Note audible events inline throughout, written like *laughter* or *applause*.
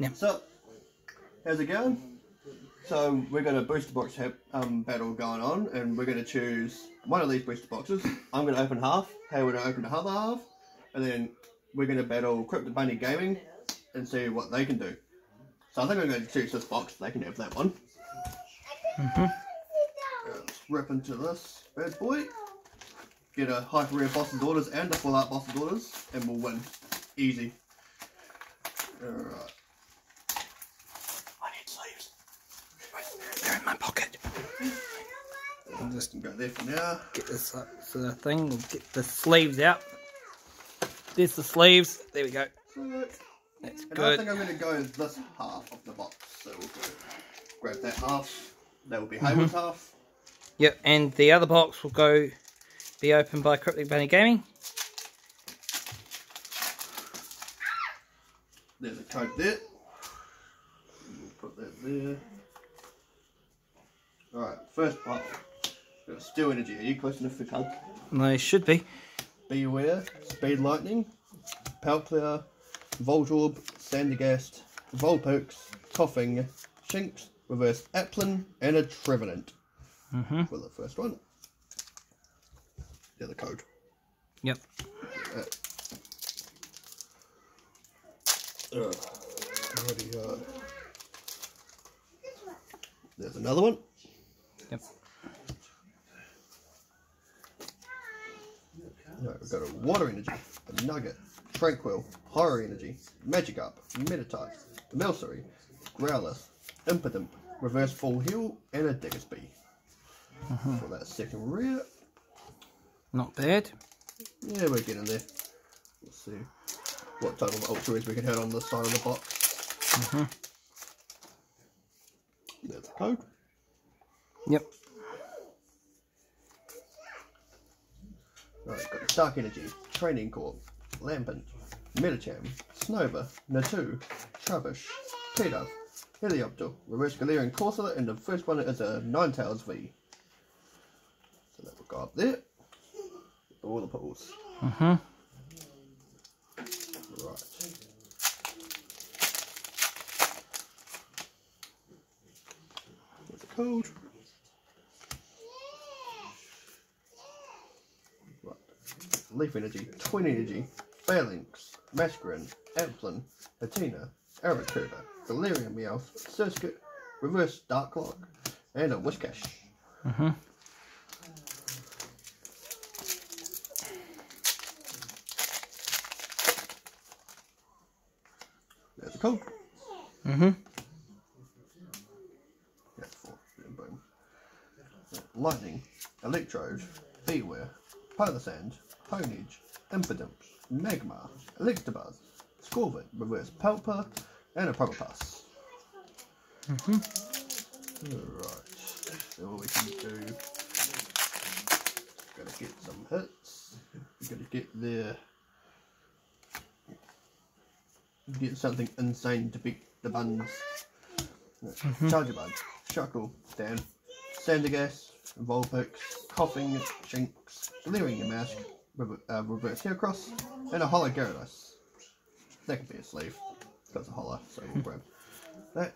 Yep. So, how's it going? So we're going to booster box um, battle going on, and we're going to choose one of these booster boxes. I'm going to open half. Hayward open the other half, and then we're going to battle Cryptic Bunny Gaming and see what they can do. So I think I'm going to choose this box. They can have that one. Mm-hmm. Let's rip into this bad boy. Get a hyper rare boss and daughters and a full art boss and daughters, and we'll win. Easy. Alright. this can go there for now. Get this uh, sort of thing, we'll get the sleeves out. There's the sleeves, there we go. That's and good. I think I'm going to go this half of the box, so we'll grab that half. That will be Hayward's mm -hmm. half. Yep, and the other box will go be opened by Cryptic Bunny Gaming. There's a code there. We'll put that there. Alright, first box. 2 energy. Are you close enough to come? I should be. Be aware. Speed Lightning, Palclear, Voltorb, Sandygast, Vulpix, Koffing, Shinx, Reverse Applin, and a Trevenant. Mm -hmm. For the first one. Yeah, the code. Yep. Uh, uh, there's another one. Yep. No, we've got a Water Energy, a Nugget, Tranquil, Horror Energy, Magikarp, Meditite, Milcery, Growlithe, Impidimp, Reverse Full Heal, and a Diggersby. For that second rare. Not bad. Yeah, we're getting there. Let's see what type of ultra rares we can hit on this side of the box. Mm-hmm. There's the code. Yep. Right, Dark Energy, Training Court, Lampent, Medicham, Snover, Natu, Trubbish, Peter, Helioptile, Reverse Galarian Corsair, and the first one is a Ninetales V. So that will go up there. All the pools. Mm-hmm. Right. The code? Leaf Energy, Twin Energy, Falinks, Mascarin, Applin, Patina, Arrokuda, Delirium Meowth, Surskit, Reverse Drakloak, and a Whiscash. Mm-hmm. There's the code. Mm-hmm. That's four. Boom, boom. Lightning, Electrode, Bewear, Polar Sand, Ponage, Impidimp, Magmar, Electabuzz, Scorvid, Reverse Pelipper, and a Probopass. Mm-hmm. Alright. So what we can do. Gotta get some hits. We gotta get there. Get something insane to beat the buns. Charjabug, Shuckle, Dan, Sandygast, Vulpix, Koffing, Shinx, Delirium Mask, Rever uh, Reverse Heracross, and a Hollow Gyarados. That could be a sleeve. Got a hollow, so we'll grab *laughs* that.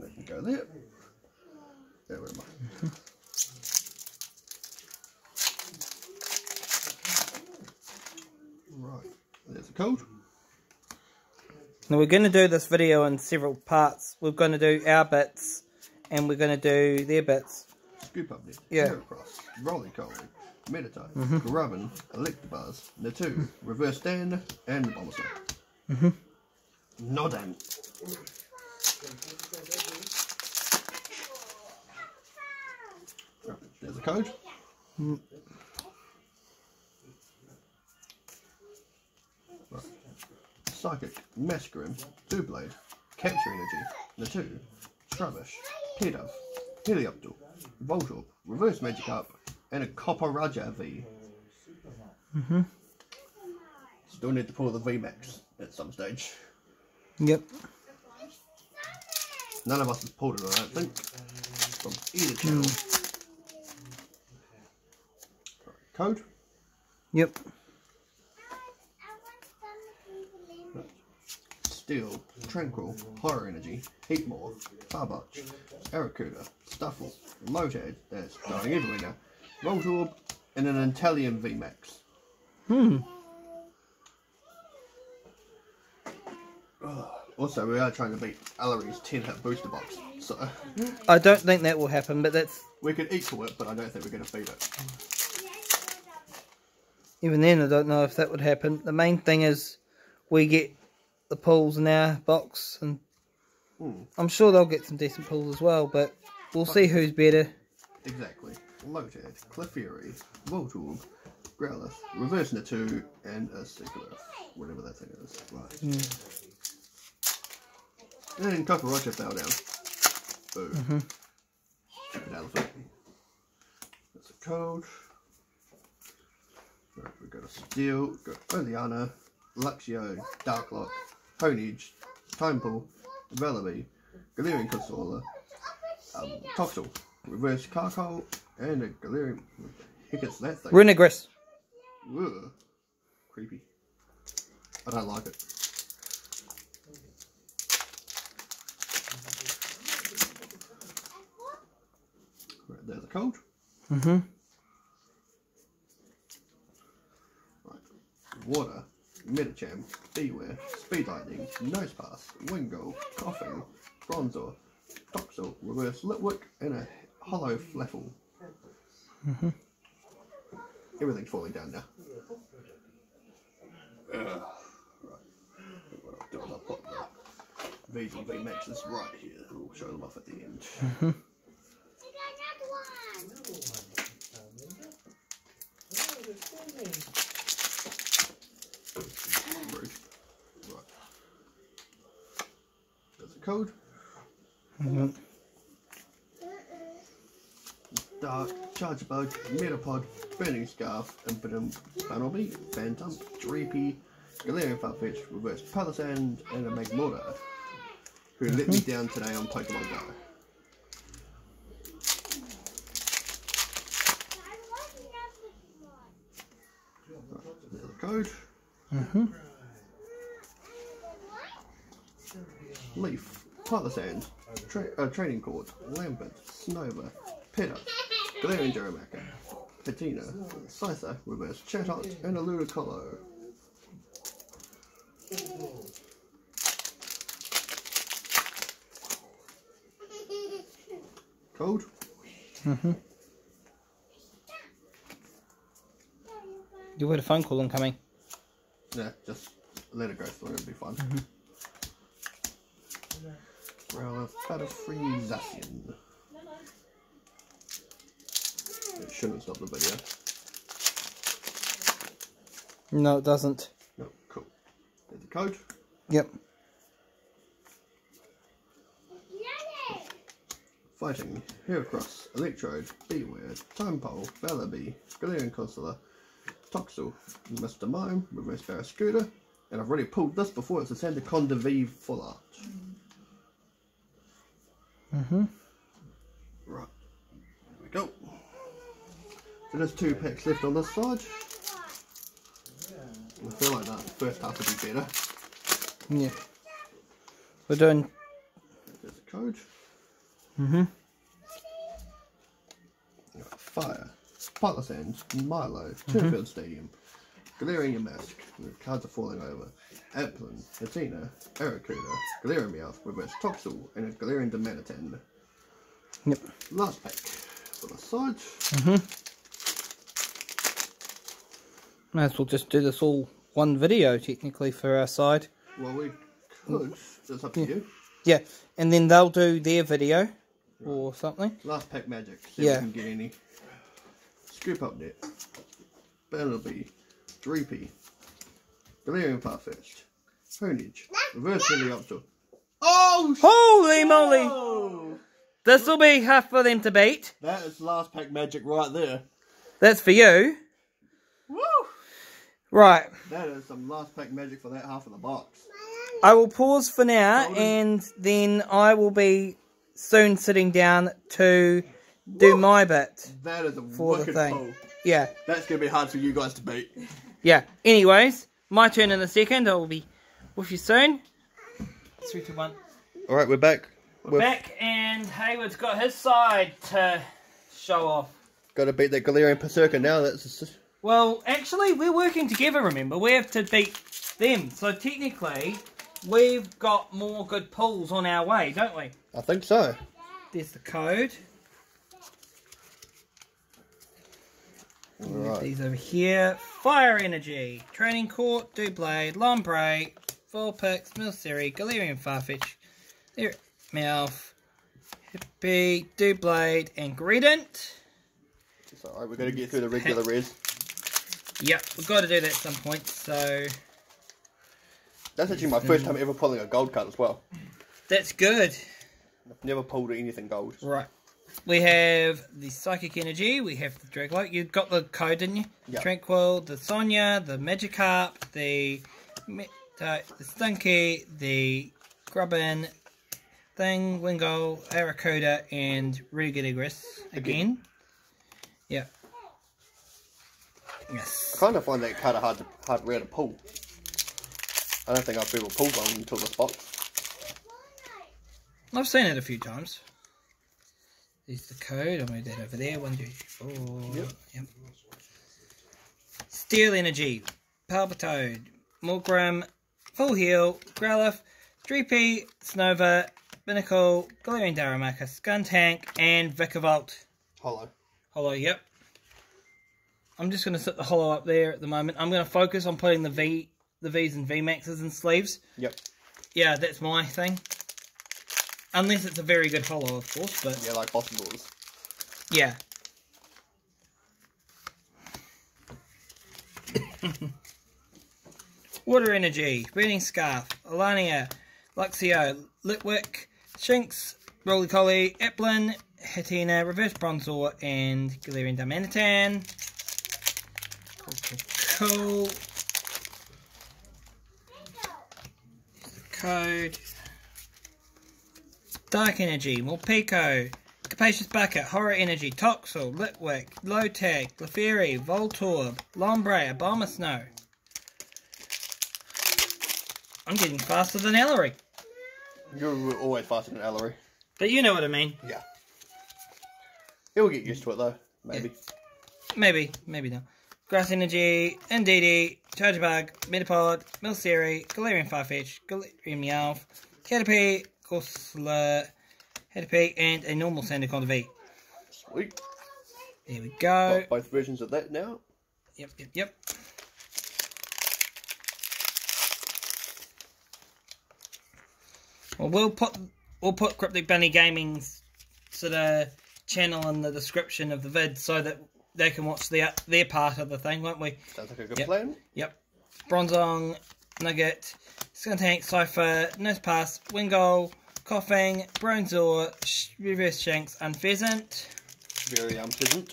Let me go there. There we are. *laughs* Right, there's the code. Now we're going to do this video in several parts. We're going to do our bits, and we're going to do their bits. Scoop up there. Yeah. Heracross, Rolycoly, Meditite, Grubbin, Electabuzz, Natu, Reverse Dan, and Bulbasaur. Nodan. Right, There's the code. Mm. Right. Psychic, Doublade, Capture Energy, Natu, Trubbish, Pidove, Helioptile, Voltorb, Reverse Magikarp, and a Copperajah V. Mm-hmm. Still need to pull the VMAX at some stage. Yep. None of us has pulled it, I don't think, from either channel. Right, code. Yep. Steel, Tranquil, Horror Energy, Heatmor, Farbotch, Arrokuda, Stufful, Lotad, that's dying everywhere now, Voltorb, and an Inteleon VMAX. Hmm. Also, we are trying to beat Alary's 10 hit booster box, so I don't think that will happen, but that's we could equal it, but I don't think we're going to beat it. even then I don't know if that would happen. The main thing is we get the pulls in our box, and Hmm. I'm sure they'll get some decent pulls as well. But we'll see who's better. Exactly. Lotad, Clefairy, Voltorb, Growlithe, Reverse Natu, and a Secret, whatever that thing is. Right. And Cockroach fell down. Boo. Stupid elephant. That's a code. Right, we've got a Steel, we've got Oleana, Luxio, Drakloak, Honedge, Tympole, Vullaby, Galarian Corsola, um, Toxel, Reverse Carkol, and a Galarian. What the heck is that thing? Runerigus. Ugh. Creepy. I don't like it. Right, there's a code. Mm-hmm. Right. Water, Medicham, Bewear, Speed Lightning, Nose Pass, Wingull, Koffing, Bronzor, Toxel, Reverse Litwick, and a Hollow Flaffle. Everything's falling down now. Ugh. Right. I'll put the and right here. We'll show them off at the end. Rude. Right. There's a code. Mhm. Dark, Charge Bug, Metapod, Burning Scarf, Impidimp, Funnelby, Phantom, Dreepy, Galarian Farfetch, Reverse Palossand, and a Magmortar, who let me down today on Pokemon Go. Code. Mm-hmm. Leaf, Palisand, tra- uh, Training Court, Lambert, Snova, Petter, Galarian Darumaka, Patina, Scyther, Reverse Chatot, and a Ludicolo. Code? Mm-hmm. You had a phone call incoming. Yeah, just let it go through, it'll be fun. Well, Free Zacian. It shouldn't stop the video. No, it doesn't. No, cool. There's the code. Yep. Fighting, Heracross, Electrode, Bewear, Tympole, Vullaby, Galarian Corsola, Toxel, Mr. Mime, Reverse Barraskewda, and I've already pulled this before, it's a Sandaconda V Full Art. Mm-hmm. Right, there we go. So there's two packs left on this side. I feel like that first half would be better. Yeah. We're doing. There's the code. Mm-hmm. Fire, Palossand, Milo, Turffield Stadium, Galarian Mask, the cards are falling over, Applin, Hatenna, Arrokuda, Galarian Meowth, Reverse Toxel, and a Galarian Darmanitan. Yep. Last pack for the side. Mm-hmm. Might as well just do this all one video, technically, for our side. Well, we could, it's up to Yeah. you. Yeah, and then they'll do their video or something. Last pack magic, see Yeah. if we can get any. Scoop up net, Barnaby, Dreepy, Galarian Farfetch'd, Honedge, Reverse Helioptile. Oh, sh- Holy moly! Oh! This will be tough for them to beat. That is last pack magic right there. That's for you. Woo! Right. That is some last pack magic for that half of the box. I will pause for now Golden. and then I will be soon sitting down to do my bit. That is a For the wicked thing. pull. Yeah. That's gonna be hard for you guys to beat. Yeah. Anyways, my turn in a second. I will be with you soon. Three, two, one. All right, we're back. We're back, and Hayward's got his side to show off. Got to beat that Galarian Perrserker now. That's a... well, actually, we're working together. Remember, we have to beat them. So technically, we've got more good pulls on our way, don't we? I think so. There's the code. Right. These over here. Fire Energy, Training Court, Doublade, Lombre, Vulpix, Milcery, Galarian Farfetch, there Mouth, Hippie, Doublade, and Greedent. It's alright, we're going to get through the regular res. Yep, we've got to do that at some point, so... That's actually my first time ever pulling a gold card as well. That's good. I've never pulled anything gold. Right. We have the Psychic Energy, we have the Draglope. You've got the code, didn't you? Yep. Tranquil, the Sonia, the Magikarp, the, uh, the Stunky, the Grubbin, Thing, Wingull, Arrokuda, and Runerigus again. Yeah. Yes. I kind of find that kind of hard, to, hard rare to pull. I don't think I've ever pulled one until this box. I've seen it a few times. There's the code. I'll move that over there. One, two, three, four. Yep. yep. Steel Energy, Palpitoad, Morgrem, Full Heal, Growlithe, Dreepy, Snover, Binacle, Galarian Darumaka, Skuntank, and Vikavolt. Hollow. Hollow, yep. I'm just going to set the hollow up there at the moment. I'm going to focus on putting the V, the V's and V maxes in sleeves. Yep. Yeah, that's my thing. Unless it's a very good hollow, of course, but... Yeah, like Boston Balls. Yeah. *coughs* Water Energy, Burning Scarf, Oleana, Luxio, Litwick, Shinx, Rolycoly, Eplin, Hatenna, Reverse Bronzor, and Galarian Darmanitan. The code. Dark Energy, Morpeko, Capacious Bucket, Horror Energy, Toxel, Litwick, Lotad, Clefairy, Voltorb, Lombre, Abomasnow. I'm getting faster than Ellery. You're always faster than Ellery. But you know what I mean. Yeah. He'll get used to it though, maybe. Maybe, maybe not. Grass Energy, Indeedee, Charjabug, Metapod, Milcery, Galarian Farfetch, Galarian Meowth, Caterpie, Corsola, Caterpie, and a normal Sandaconda V. Sweet. There we go. Got both versions of that now. Yep, yep, yep. Well, we'll put we'll put Cryptic Bunny Gaming's sort of channel in the description of the vid so that they can watch their their part of the thing, won't we? Sounds like a good Yep. plan. Yep. Bronzong, Nugget, Skuntank, Cypher, Nurse Pass, Wingull, Coughing, Bronzor, Sh- Reverse Shanks, and Pheasant. Very unpleasant.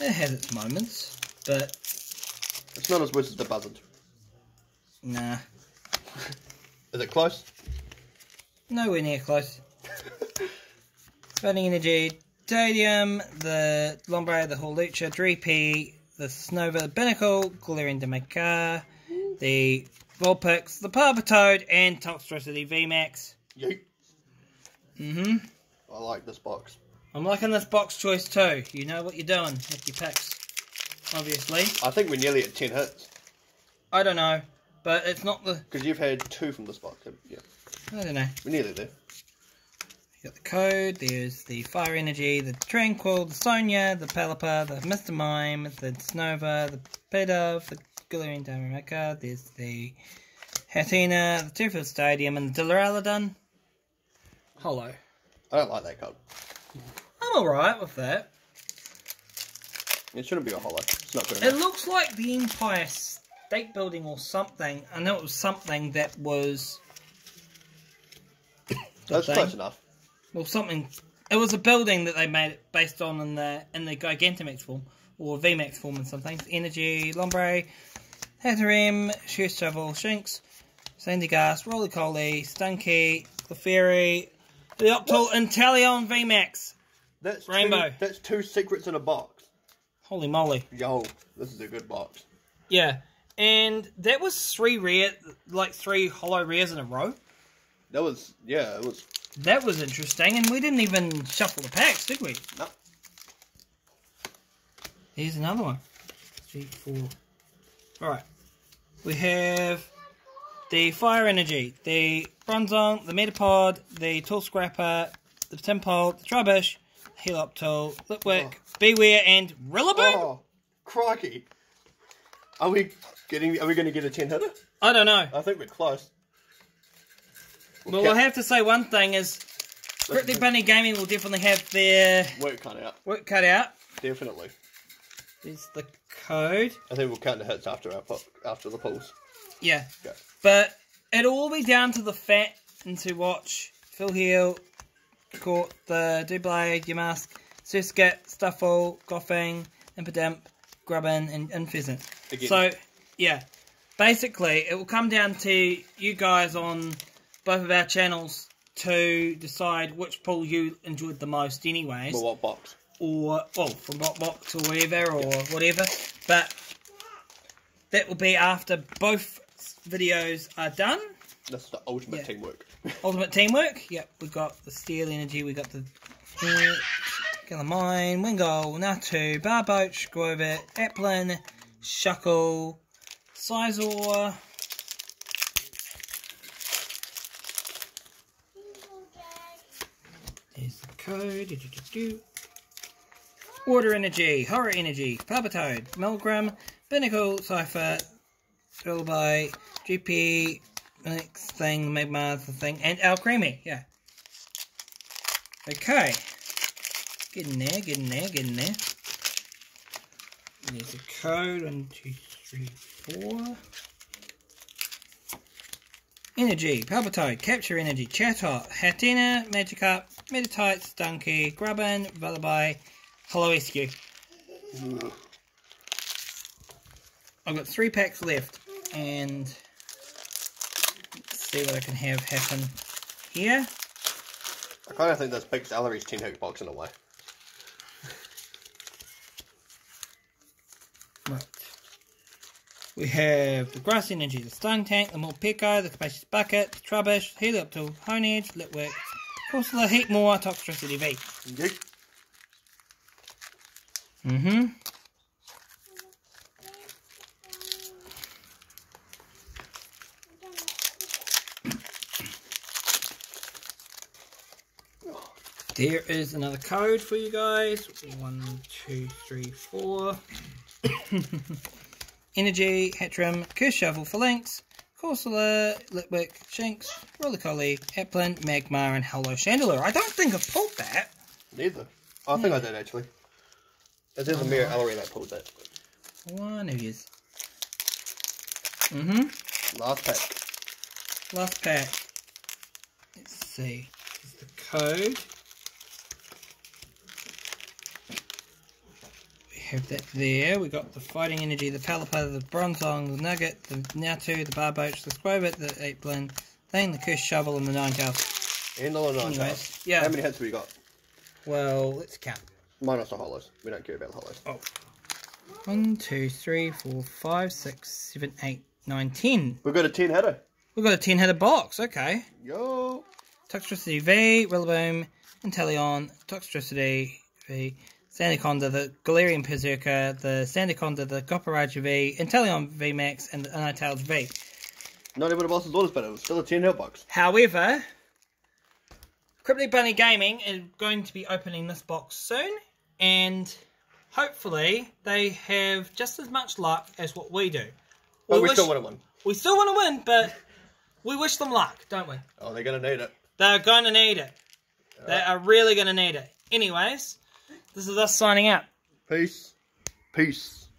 It has its moments, but It's not as worse as the buzzard. nah, *laughs* Is it close? nowhere near close. *laughs* Burning Energy, Stadium, the Lombre, the Hawlucha, Dreepy, the Snover, the Binacle, Galarian Darumaka, the Vulpix, the Palpitoad, and Toxtricity VMAX. Yeet. Mm-hmm. I like this box. I'm liking this box choice too. You know what you're doing with your picks, obviously. I think we're nearly at 10 hits. I don't know, but it's not the... Because you've had two from this box. haven't you? I don't know. We're nearly there. You got the code, there's the Fire Energy, the Tranquil, the Sonia, the Pelipper, the Mr. Mime, the Snover, the Pidove, the Galarian Darumaka, there's the Hatenna, the Turffield Stadium, and the Dillaralladon. Hollow. I don't like that card. I'm alright with that. It shouldn't be a hollow. It's not good It looks like the Empire State Building or something. I know it was something that was... That's thing. close enough. Well, something. It was a building that they made it based on in the in the Gigantamax form or VMAX form and something. Energy, Lombre, Hattrem, Shears Shovel, Shinx, Sandygast, Rolycoly, Stunky, Clefairy, the Octal, Inteleon VMAX. That's Rainbow. Two, that's two secrets in a box. Holy moly! Yo, this is a good box. Yeah, and that was three rare, like three hollow rares in a row. That was yeah, it was That was interesting, and we didn't even shuffle the packs, did we? no. Here's another one. Three, four. Alright. We have the Fire Energy, the Bronzong, the Metapod, the Tool Scrapper, the Tympole, the Trubbish, Helioptile, Litwick, oh. Bewear, and Rillaboom? Oh, crikey! Are we getting? Are we going to get a ten hitter? I don't know. I think we're close. Well, we'll have to say one thing is Cryptic Bunny Gaming will definitely have their work cut out. work cut out. Definitely. There's the code. I think we'll count the hits after our after the pulls. Yeah. Go. But it'll all be down to the fat and to watch Phil Heel, Court, the Doublade, your mask, Surskit, Stufful, Koffing, Impidimp, Grubbin, and, and Pheasant. Again. So, yeah. Basically, it will come down to you guys on both of our channels to decide which pool you enjoyed the most, anyways Or what box? or well from what box or whatever or whatever but that will be after both videos are done That's the ultimate Yeah. teamwork. *laughs* ultimate teamwork yep we've got the steel energy we got the Galamine, Wingull, Natu, Barboach, Grover, Applin, Shuckle, Scizor, There's. Do, do, do. Water Energy, Horror Energy, Palpitoad, Milgram, Binacle, Cypher, Trilby, GP, next thing, Magmar, the thing, and Al Creamy, yeah. Okay. Getting there, getting there, getting there. There's a code, one, two, three, four. Energy, Palpitoad, Capture Energy, Chatot, Hatenna, Magikarp, Meditite, Stunky, Grubbin, Vullaby, Hello SQ. I've got three packs left, and see what I can have happen here. I kind of think this picks Ellery's ten hit box in a way. Right. We have the Grass Energy, the Stone Tank, the Morpeko, the Capacious Bucket, the Trubbish, Helioptile, Honedge, Litwick, Corsola, Heatmor, Toxtricity V. Yeet. Mm-hmm. There is another code for you guys. One, two, three, four. *coughs* *coughs* *coughs* Energy, Hattrem, Curse Shovel for Lynx, Corsola, Litwick, Shinx, Rolycoly, Applin, Magmar, and Hello Chandelier. I don't think I've pulled that. Neither. I think I did actually. It's either me or Ellery that pulled that. One of yous. Mm-hmm. Last pack. Last pack. Let's see. Is the code. Have that there. We got the Fighting Energy, the Pelipper, the Bronzong, the Nugget, the Natu, the Barboach, the Skwovet, the Eight Blend thing, the Cursed Shovel, and the Ninetales. And all the nine Anyways, tails. yeah. How many hits have we got? Well, let's count. Minus the hollows. We don't care about the hollows. Oh. One, two, three, four, five, six, seven, eight, nine, ten. We've got a ten header. We've got a ten header box. Okay. Yo. Toxtricity V, Rillaboom, Inteleon, Toxtricity V, Sandaconda, the Galarian Perrserker, the Sandaconda, the Copperajah V, Inteleon V Max, and the Unitailed V. Not even a boss's orders, but it was still a ten hit box. However, Cryptic Bunny Gaming is going to be opening this box soon, and hopefully they have just as much luck as what we do. But we wish- still want to win. we still want to win, but we wish them luck, don't we? Oh, they're gonna need it. They're going to need it. They are really going to need it. Anyways, this is us signing out. Peace. Peace.